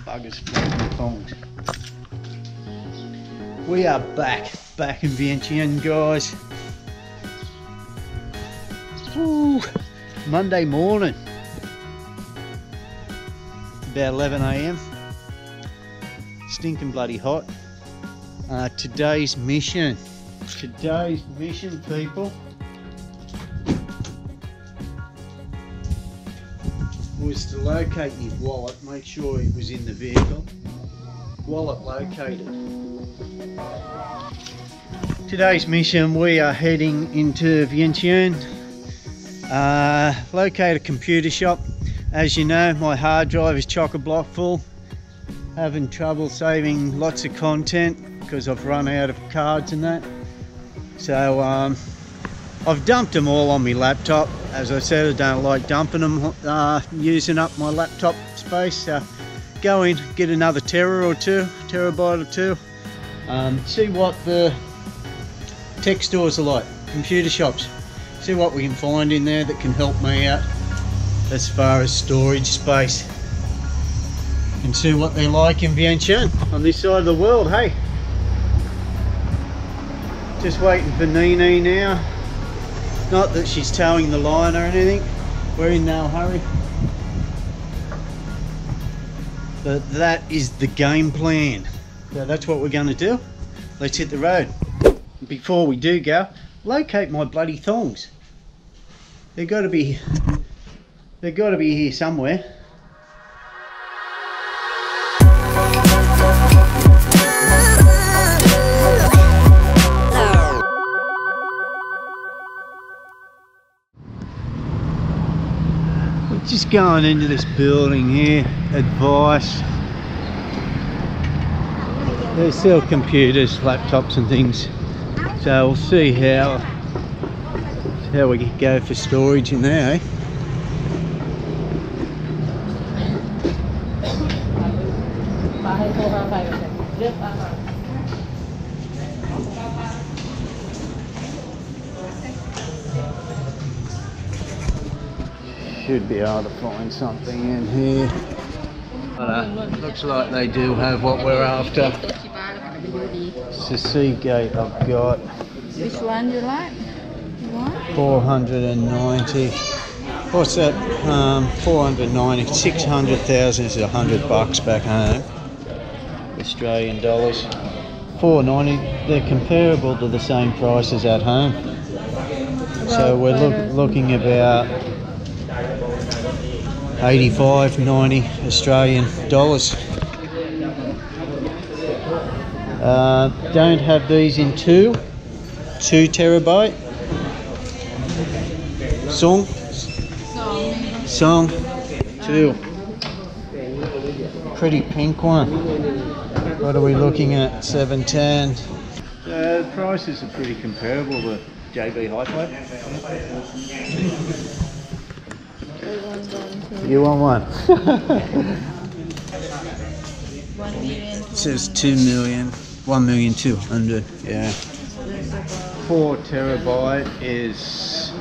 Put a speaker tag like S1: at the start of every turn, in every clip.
S1: buggers thongs. We are back, back in Vientiane, guys. Woo, Monday morning, about 11 a.m. Stinking bloody hot. Uh, today's mission, today's mission, people. Was to locate his wallet, make sure it was in the vehicle. Wallet located. Today's mission, we are heading into Vientiane. Uh, locate a computer shop. As you know, my hard drive is chock-a-block full. Having trouble saving lots of content because I've run out of cards and that. So um, I've dumped them all on my laptop. As I said, I don't like dumping them, uh, using up my laptop space. So go in, get another tera or two, terabyte or two. Um, see what the tech stores are like, computer shops. See what we can find in there that can help me out as far as storage space. And see what they're like in Vientiane on this side of the world, hey. Just waiting for Neenee now. Not that she's towing the line or anything. We're in no hurry. But that is the game plan. That's what we're going to do. Let's hit the road. Before we do go, locate my bloody thongs. They've got to be, they've got to be here somewhere. Going into this building here, advice. They sell computers, laptops and things. So we'll see how how we go for storage in there, eh? Should be able to find something in here. Uh, looks like they do have what we're after. It's the Seagate I've got.
S2: Which one do you like? You want?
S1: 490 what's that um 490 600,000 is 100 bucks back home Australian dollars 490 they're comparable to the same prices at home so we're look, looking about 85 90 Australian dollars. Uh, don't have these in two. Two terabyte. Song? Song. Two. Pretty pink one. What are we looking at? 710 uh, prices are pretty comparable to JB Hi-Fi you want one
S2: One million.
S1: It says two million, one million two hundred. Yeah. Four terabyte is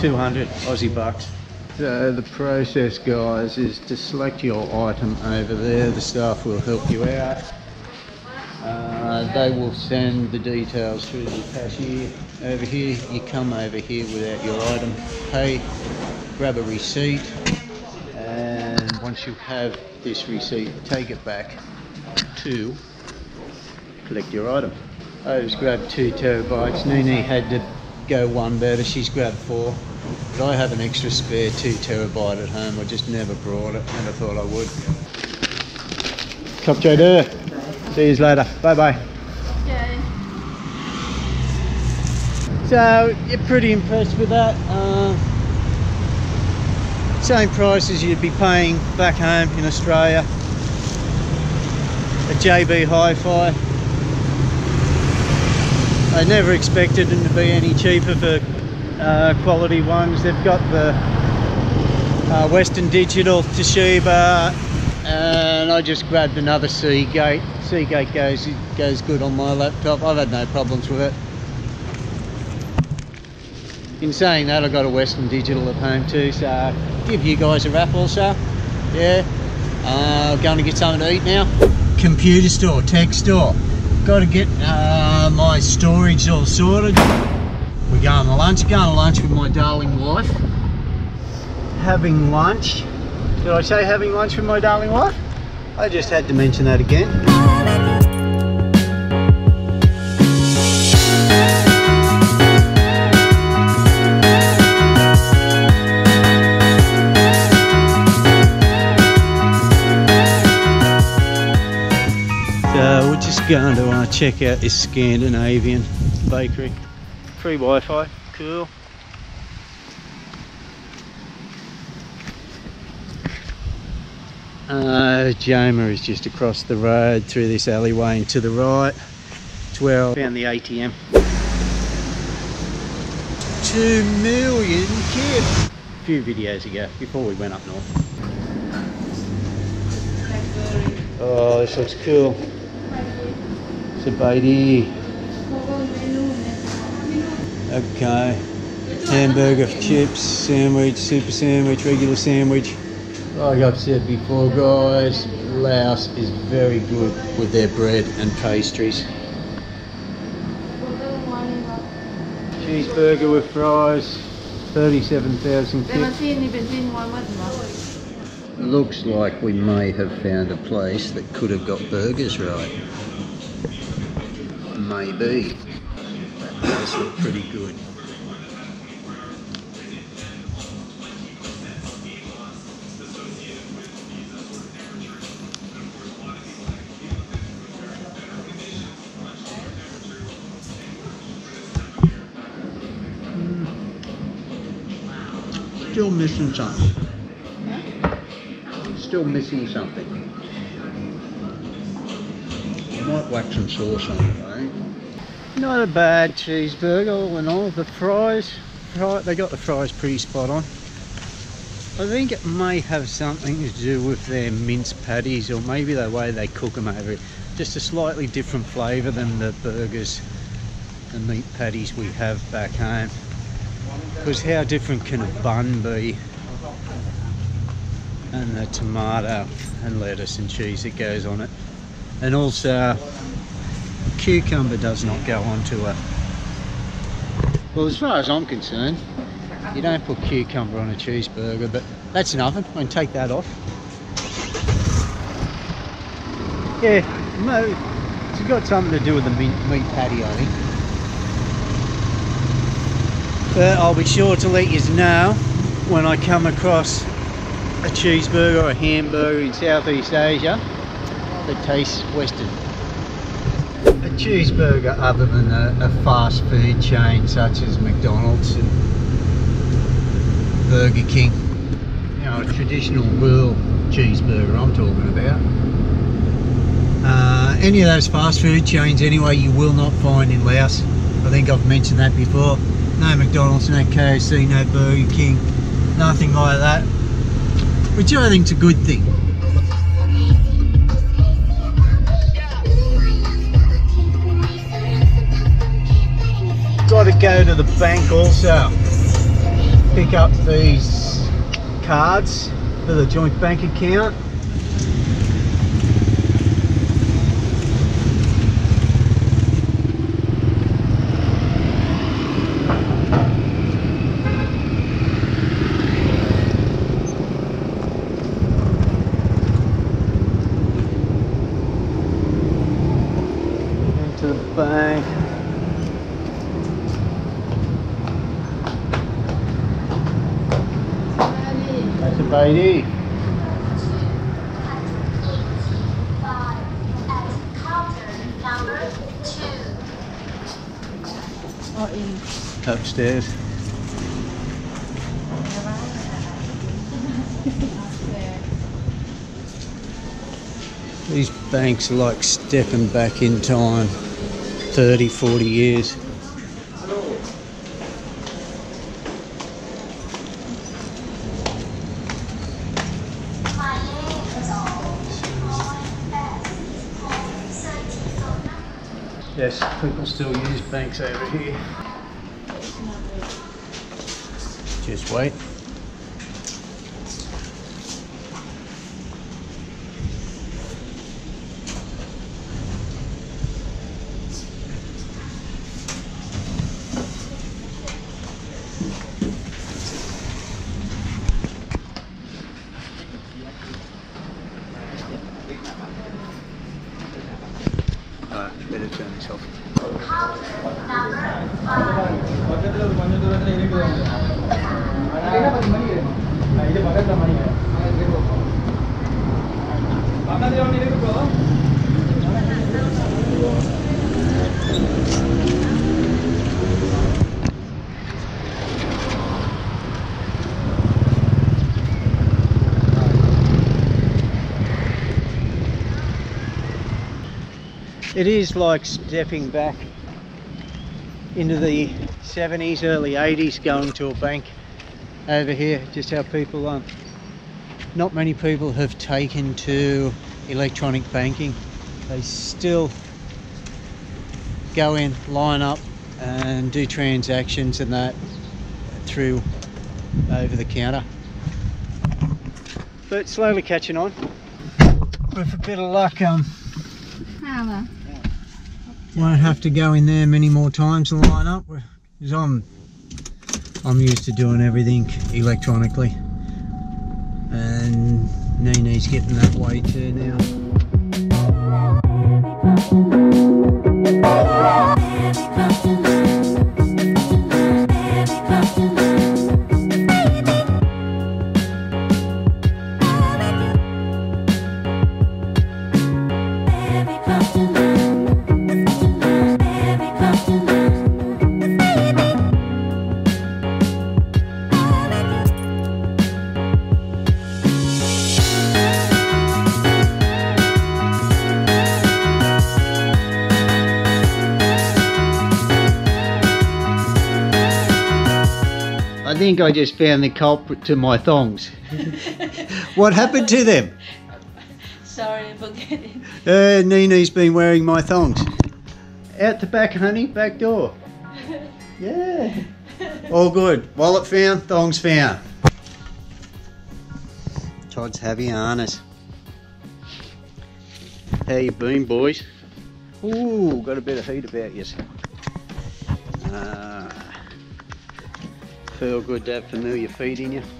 S1: two hundred Aussie bucks. So the process, guys, is to select your item over there. The staff will help you out. Uh, they will send the details through the cashier. Over here, you come over here without your item, pay, grab a receipt, and once you have this receipt, take it back to collect your item. I just grabbed two terabytes. Neenee had to go one better. She's grabbed four. But I have an extra spare two terabyte at home. I just never brought it, and I thought I would. Top Joe See you later. Bye bye. So you're pretty impressed with that. Uh, same price as you'd be paying back home in Australia. A JB Hi-Fi. I never expected them to be any cheaper for uh, quality ones. They've got the uh, Western Digital Toshiba and I just grabbed another Seagate. Seagate goes goes good on my laptop. I've had no problems with it. In saying that, I've got a Western Digital at home too, so give you guys a wrap also. Yeah. Uh, going to get something to eat now. Computer store, tech store. Got to get uh, my storage all sorted. We're going to lunch. Going to lunch with my darling wife. Having lunch. Did I say having lunch with my darling wife? I just had to mention that again. Going to uh, check out this Scandinavian bakery. Free Wi-Fi, cool. Uh, Joma is just across the road through this alleyway and to the right. It's where I found the ATM. Two million kids. A few videos ago, before we went up north. Oh, this looks cool. It's a baby. Okay. Hamburger, chips, sandwich, super sandwich, regular sandwich. Like I've said before, guys, Laos is very good with their bread and pastries. Cheeseburger with fries, 37,000
S2: Đây mà
S1: kip.
S2: xin thì bên xin ngoài mất mà.
S1: Looks like we may have found a place that could have got burgers right. Maybe. That does look pretty good. Still missing something. Still missing something. Might whack some sauce on it? Not a bad cheeseburger all in all. The fries, fry, they got the fries pretty spot on. I think it may have something to do with their mince patties or maybe the way they cook them over here. Just a slightly different flavour than the burgers, the meat patties we have back home. Because how different can a bun be? And the tomato and lettuce and cheese that goes on it. And also, cucumber does not go onto it. Well, as far as I'm concerned, you don't put cucumber on a cheeseburger, but that's nothing. I can take that off. Yeah, no, it's got something to do with the meat, meat patty, I think. But I'll be sure to let you know when I come across a cheeseburger or a hamburger in Southeast Asia that tastes Western. Cheeseburger other than a, a fast food chain such as McDonald's and Burger King. You know, a traditional world cheeseburger I'm talking about. Uh, any of those fast food chains anyway you will not find in Laos. I think I've mentioned that before. No McDonald's, no KFC, no Burger King, nothing like that. Which I think's a good thing. Got to go to the bank also. Pick up these cards for the joint bank account. Into the bank. Upstairs. These banks are like stepping back in time 30, 40 years. People still use banks over here. Just wait. better turn this off. It is like stepping back into the 70s, early 80s, going to a bank over here. Just how people, um, not many people have taken to electronic banking. They still go in, line up, and do transactions and that through over the counter. But slowly catching on. With a bit of luck, um,
S2: Hello.
S1: Won't have to go in there many more times and line up because I'm I'm used to doing everything electronically and Neenee's getting that way too now. Think I just found the culprit to my thongs. what happened to them?
S2: Sorry, forget it.
S1: Uh, Neenee's been wearing my thongs. Out the back, honey, back door. Yeah. All good. Wallet found, thongs found. Todd's heavy harness. How you been, boys? Ooh, got a bit of heat about you. Ah, feel good to have familiar feet in you.